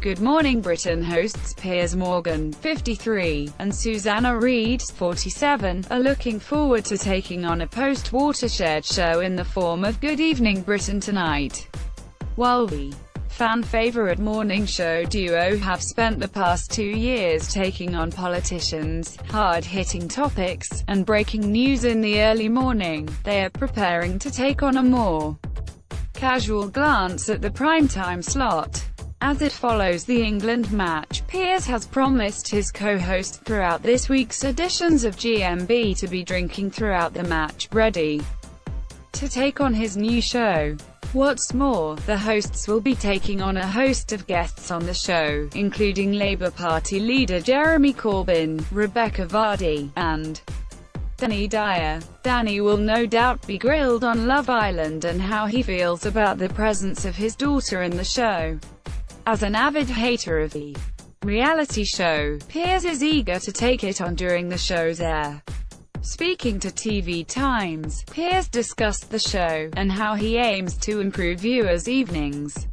Good Morning Britain hosts Piers Morgan, 53, and Susanna Reid, 47, are looking forward to taking on a post-watershed show in the form of Good Evening Britain tonight. While the fan-favourite morning show duo have spent the past two years taking on politicians, hard-hitting topics, and breaking news in the early morning, they are preparing to take on a more casual glance at the primetime slot. As it follows the England match, Piers has promised his co-host throughout this week's editions of GMB to be drinking throughout the match, ready to take on his new show. What's more, the hosts will be taking on a host of guests on the show, including Labour Party leader Jeremy Corbyn, Rebecca Vardy, and Danny Dyer. Danny will no doubt be grilled on Love Island and how he feels about the presence of his daughter in the show. As an avid hater of the reality show, Piers is eager to take it on during the show's air. Speaking to TV Times, Piers discussed the show, and how he aims to improve viewers' evenings.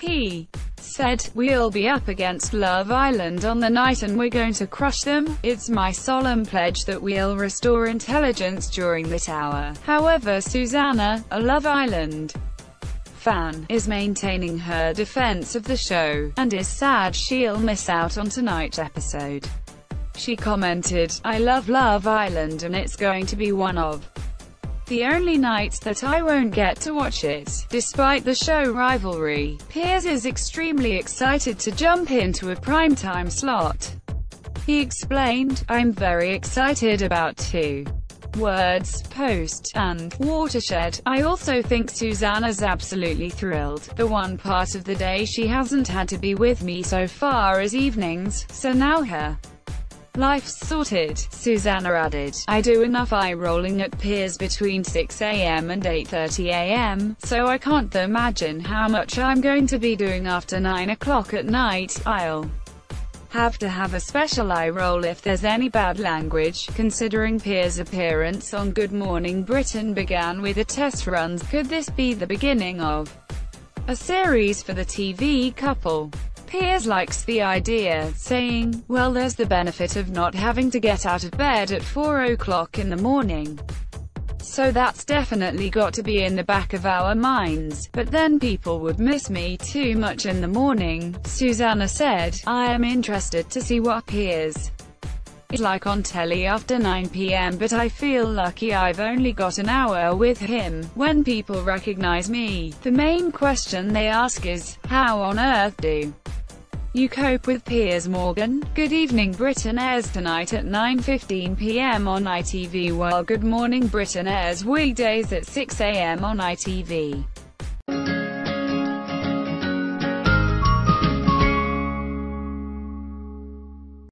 He said, We'll be up against Love Island on the night and we're going to crush them. It's my solemn pledge that we'll restore intelligence during that hour. However Susanna, a Love Island fan, is maintaining her defense of the show, and is sad she'll miss out on tonight's episode. She commented, I love Love Island and it's going to be one of the only nights that I won't get to watch it. Despite the show rivalry, Piers is extremely excited to jump into a primetime slot. He explained, I'm very excited about two words, post, and watershed. I also think Susanna's absolutely thrilled. The one part of the day she hasn't had to be with me so far is evenings, so now her Life's sorted, Susanna added. I do enough eye-rolling at Piers between 6am and 8.30am, so I can't imagine how much I'm going to be doing after 9 o'clock at night. I'll have to have a special eye roll if there's any bad language, considering Piers' appearance on Good Morning Britain began with a test run. Could this be the beginning of a series for the TV couple? Piers likes the idea, saying, well there's the benefit of not having to get out of bed at 4 o'clock in the morning. So that's definitely got to be in the back of our minds, but then people would miss me too much in the morning, Susanna said. I am interested to see what is like on telly after 9pm but I feel lucky I've only got an hour with him. When people recognize me, the main question they ask is, how on earth do you cope with Piers Morgan. Good Evening Britain airs tonight at 9.15pm on ITV while Good Morning Britain airs weekdays at 6am on ITV.